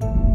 you